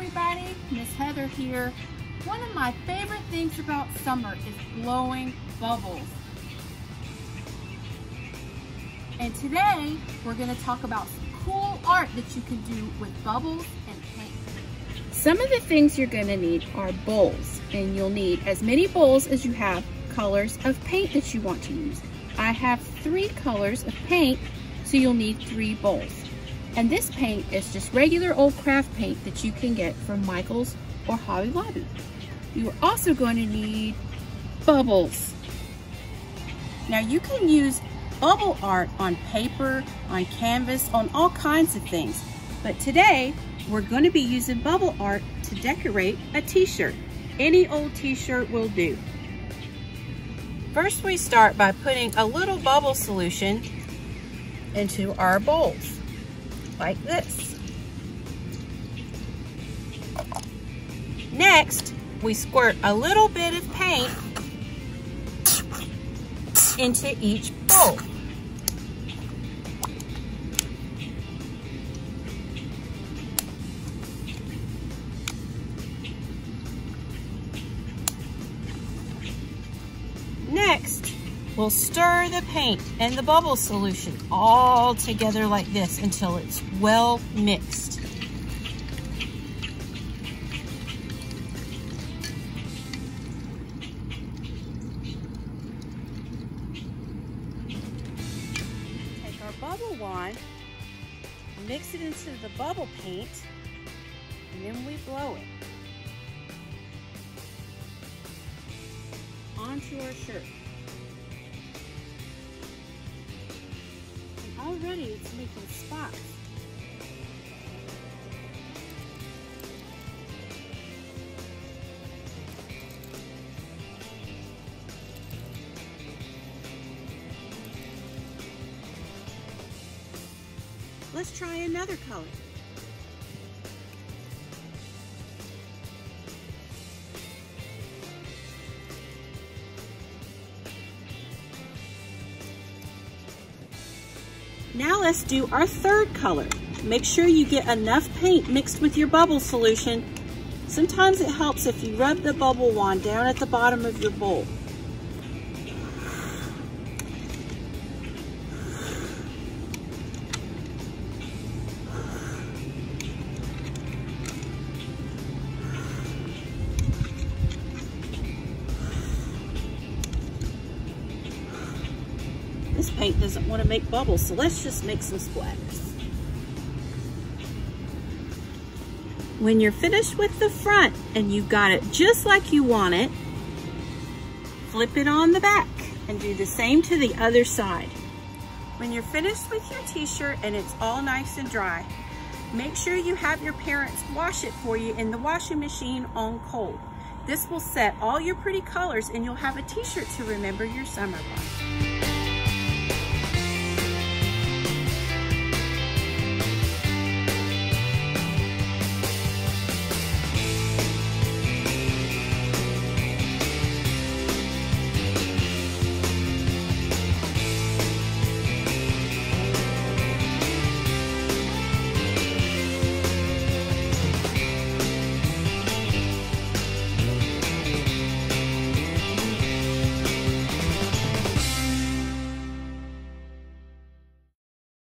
everybody, Miss Heather here. One of my favorite things about summer is blowing bubbles. And today we're going to talk about some cool art that you can do with bubbles and paint. Some of the things you're going to need are bowls and you'll need as many bowls as you have colors of paint that you want to use. I have three colors of paint so you'll need three bowls. And this paint is just regular old craft paint that you can get from Michael's or Hobby Lobby. You are also going to need bubbles. Now you can use bubble art on paper, on canvas, on all kinds of things. But today, we're going to be using bubble art to decorate a t-shirt. Any old t-shirt will do. First we start by putting a little bubble solution into our bowls like this. Next, we squirt a little bit of paint into each bowl. We'll stir the paint and the bubble solution all together like this until it's well mixed. Take our bubble wand, mix it into the bubble paint, and then we blow it. onto our shirt. Already it's making spots. Let's try another color. Now let's do our third color. Make sure you get enough paint mixed with your bubble solution. Sometimes it helps if you rub the bubble wand down at the bottom of your bowl. This paint doesn't want to make bubbles, so let's just make some splatters. When you're finished with the front and you've got it just like you want it, flip it on the back and do the same to the other side. When you're finished with your t-shirt and it's all nice and dry, make sure you have your parents wash it for you in the washing machine on cold. This will set all your pretty colors and you'll have a t-shirt to remember your summer by.